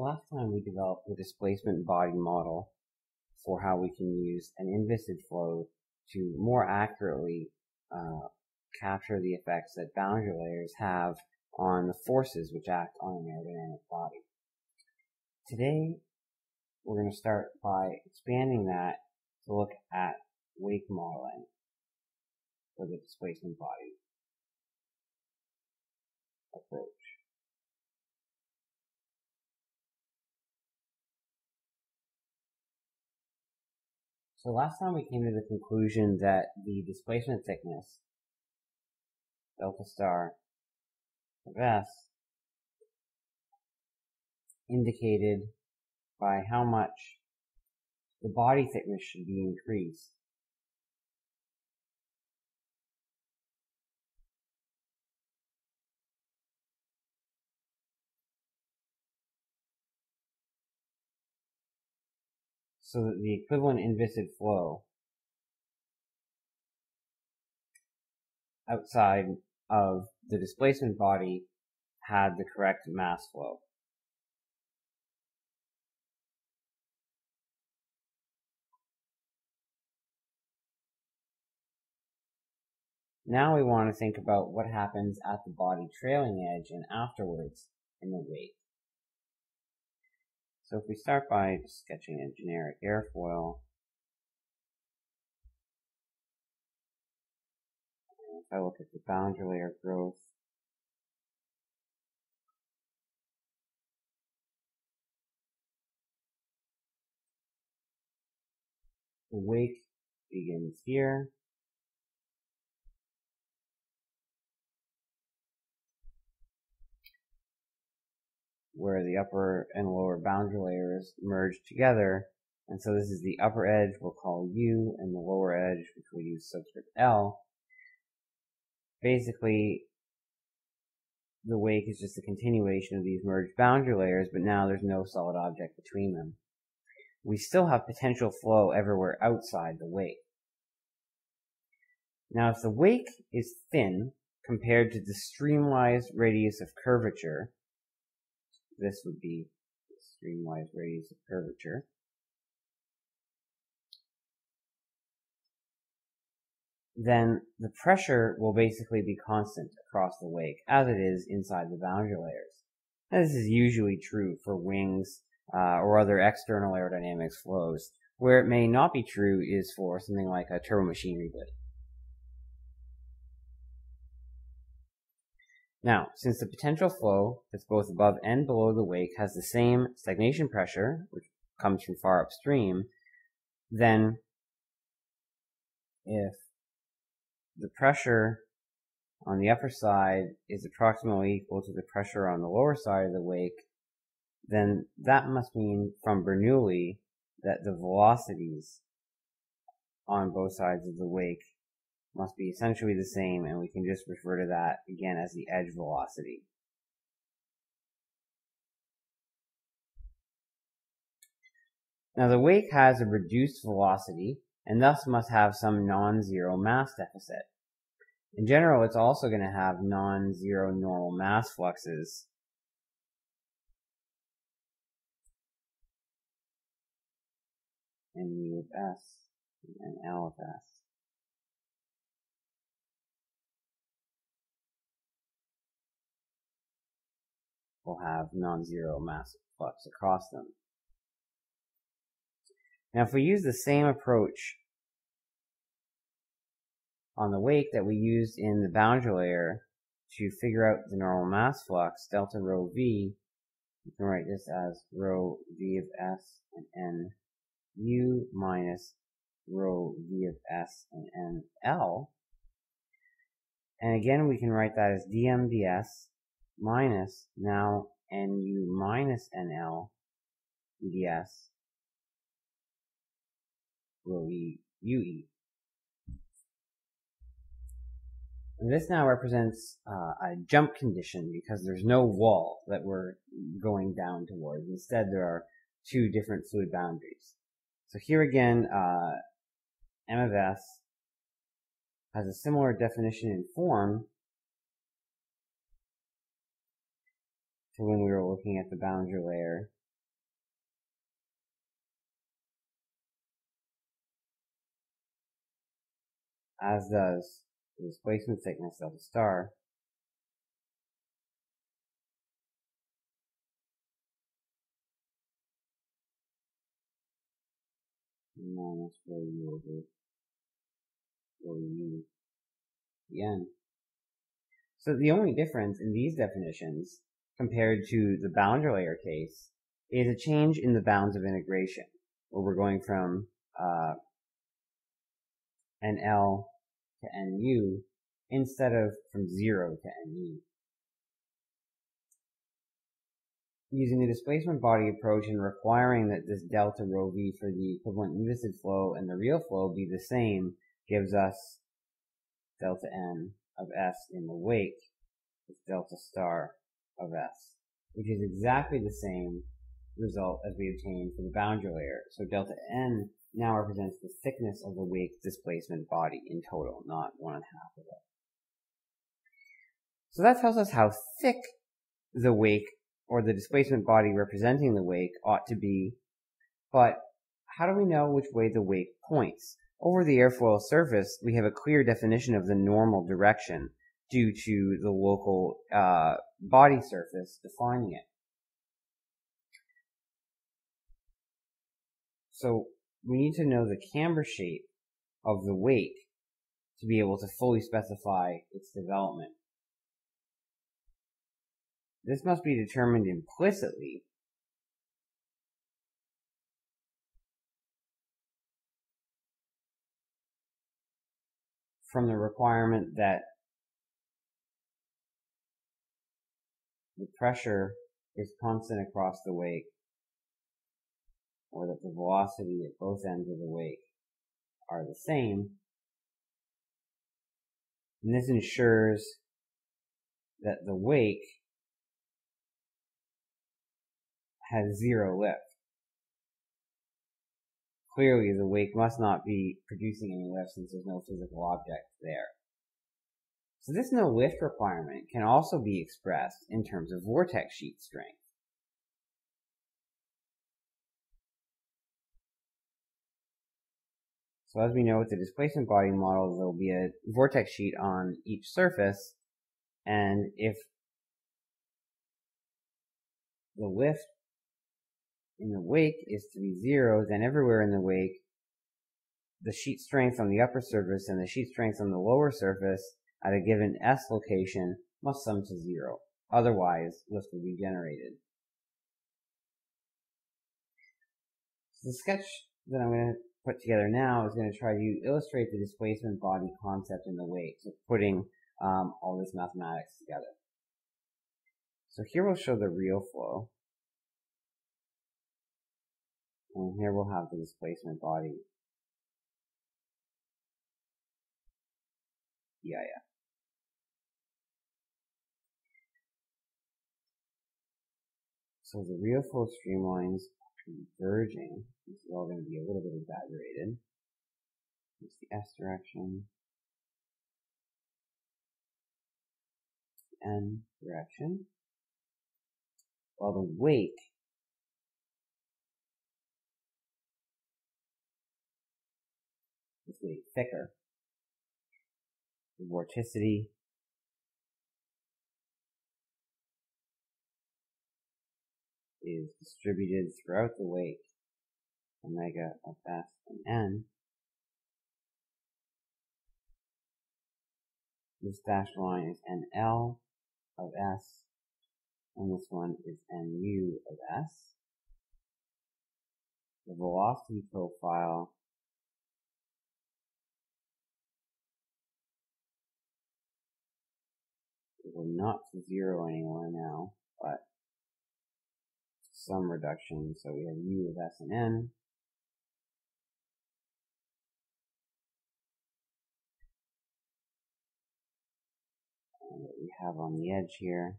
Last time we developed the displacement body model for how we can use an inviscid flow to more accurately uh, capture the effects that boundary layers have on the forces which act on an aerodynamic body. Today, we're going to start by expanding that to look at wake modeling for the displacement body approach. So last time we came to the conclusion that the displacement thickness, delta star of S, indicated by how much the body thickness should be increased so that the equivalent inviscid flow outside of the displacement body had the correct mass flow. Now we want to think about what happens at the body trailing edge and afterwards in the wake. So if we start by sketching a generic airfoil, if I look at the boundary layer growth, the wake begins here. Where the upper and lower boundary layers merge together. And so this is the upper edge we'll call U and the lower edge which we'll use subscript L. Basically, the wake is just a continuation of these merged boundary layers, but now there's no solid object between them. We still have potential flow everywhere outside the wake. Now, if the wake is thin compared to the streamwise radius of curvature, this would be the streamwise radius of curvature. Then the pressure will basically be constant across the wake, as it is inside the boundary layers. Now, this is usually true for wings uh, or other external aerodynamics flows. Where it may not be true is for something like a turbomachinery blade. Now, since the potential flow that's both above and below the wake has the same stagnation pressure, which comes from far upstream, then if the pressure on the upper side is approximately equal to the pressure on the lower side of the wake, then that must mean from Bernoulli that the velocities on both sides of the wake must be essentially the same, and we can just refer to that again as the edge velocity. Now the wake has a reduced velocity, and thus must have some non-zero mass deficit. In general, it's also going to have non-zero normal mass fluxes. And U of S and L of S. will have non-zero mass flux across them. Now if we use the same approach on the wake that we used in the boundary layer to figure out the normal mass flux, delta rho v, you can write this as rho v of s and n u minus rho v of s and n l. And again, we can write that as dm ds minus now nu minus nl eds will be ue. And this now represents uh, a jump condition because there's no wall that we're going down towards. Instead, there are two different fluid boundaries. So here again, uh, M of S has a similar definition in form when we were looking at the boundary layer. As does the displacement thickness of the star. Minus rho u over rho. So the only difference in these definitions compared to the boundary layer case is a change in the bounds of integration, where we're going from uh, NL to NU instead of from 0 to NU. Using the displacement body approach and requiring that this delta rho v for the equivalent inviscid flow and the real flow be the same gives us delta n of S in the wake is delta star of S, which is exactly the same result as we obtained for the boundary layer. So delta n now represents the thickness of the wake displacement body in total, not one and a half of it. So that tells us how thick the wake or the displacement body representing the wake ought to be, but how do we know which way the wake points? Over the airfoil surface, we have a clear definition of the normal direction due to the local uh, body surface defining it. So we need to know the camber shape of the wake to be able to fully specify its development. This must be determined implicitly from the requirement that the pressure is constant across the wake or that the velocity at both ends of the wake are the same. And this ensures that the wake has zero lift. Clearly, the wake must not be producing any lift since there's no physical object there. So this no lift requirement can also be expressed in terms of vortex sheet strength. So as we know with the displacement body model, there will be a vortex sheet on each surface, and if the lift in the wake is to be zero, then everywhere in the wake, the sheet strength on the upper surface and the sheet strength on the lower surface at a given S location must sum to zero. Otherwise, lift will be generated. So the sketch that I'm going to put together now is going to try to illustrate the displacement body concept in the wake, so putting um, all this mathematics together. So here we'll show the real flow. And here we'll have the displacement body EIF. So the real flow streamlines converging. This is all going to be a little bit exaggerated. It's the S direction. N direction. While the wake is getting thicker. The vorticity is distributed throughout the wake, omega of S and N. This dashed line is NL of S, and this one is NU of S. The velocity profile we're not to zero anymore now, but some reduction. So we have u of s and n. And what we have on the edge here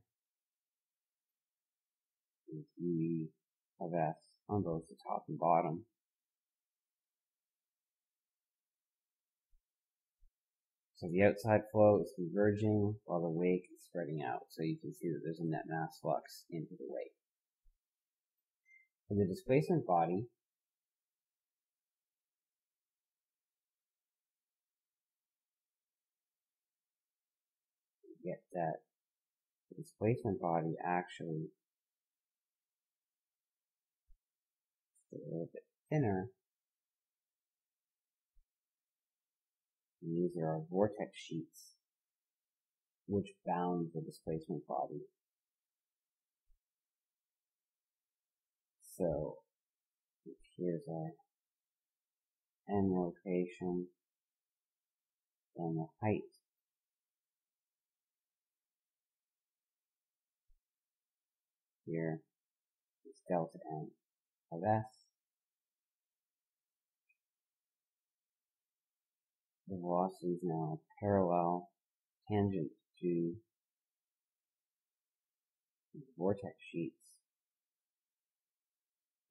is u of s on both the top and bottom. So the outside flow is converging while the wake is spreading out. So you can see that there's a net mass flux into the wake for the displacement body, get that displacement body actually a little bit thinner. And these are our vortex sheets which bound the displacement body So here's our n rotation and the height here is delta n of s. The velocity is now parallel tangent to the vortex sheets.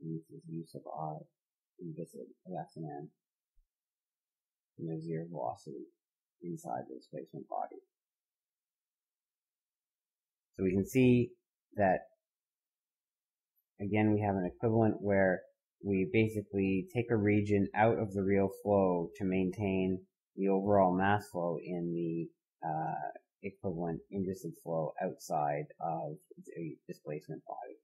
And this is use of I inviscid of and N. And there's zero velocity inside the displacement body. So we can see that again we have an equivalent where we basically take a region out of the real flow to maintain the overall mass flow in the uh, equivalent inviscid flow outside of the displacement body.